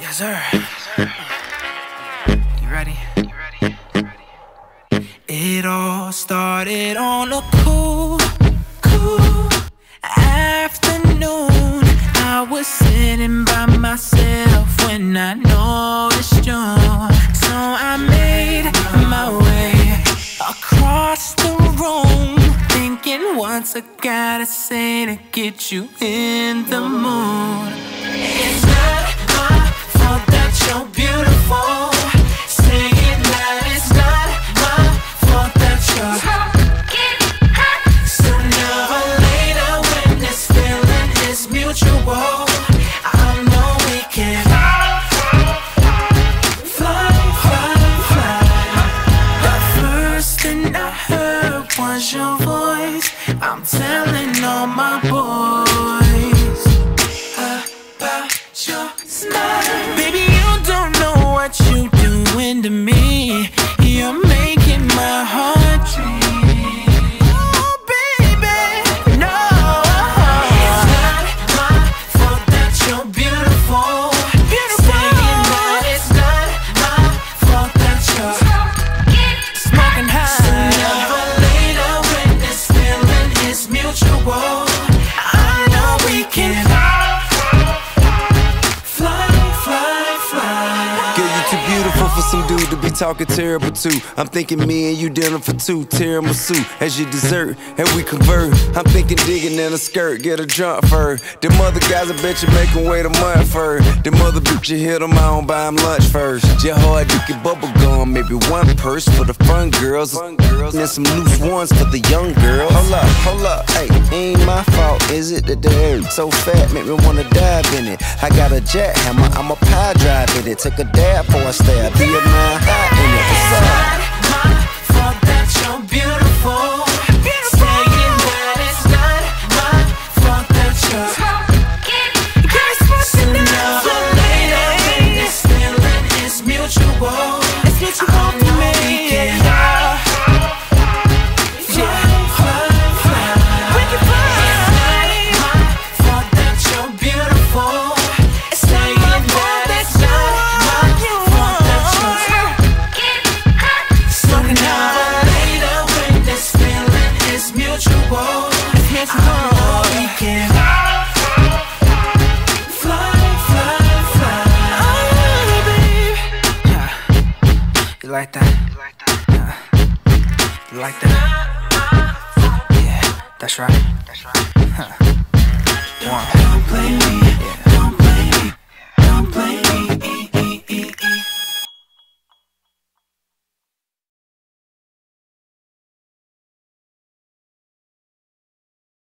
Yes, sir. You ready? It all started on a cool, cool afternoon. I was sitting by myself when I noticed you. So I made my way across the thinking what's I gotta say to get you in the mood. Heard was your voice. I'm telling all my boys some dude to be talking terrible to. I'm thinking me and you dinner for two, tiramisu as your dessert, and we convert. I'm thinking digging in a skirt, get a jump her. Them other guys, I bet you make them wait a month for. Them other bitch, you hit them, I don't buy them lunch first. Your hard to get bubble gum, maybe one purse for the fun girls. And some loose ones for the young girls. Hold up, hold up, hey, is it? That they're so fat, make me wanna dive in it. I got a jackhammer, I'm a pie drive in it. Take a dab for a stab, be a man hot mutual, I know we can fly, fly, fly. Oh, babe. You like that? You like that? Yeah, that's right. That's right. One. Play me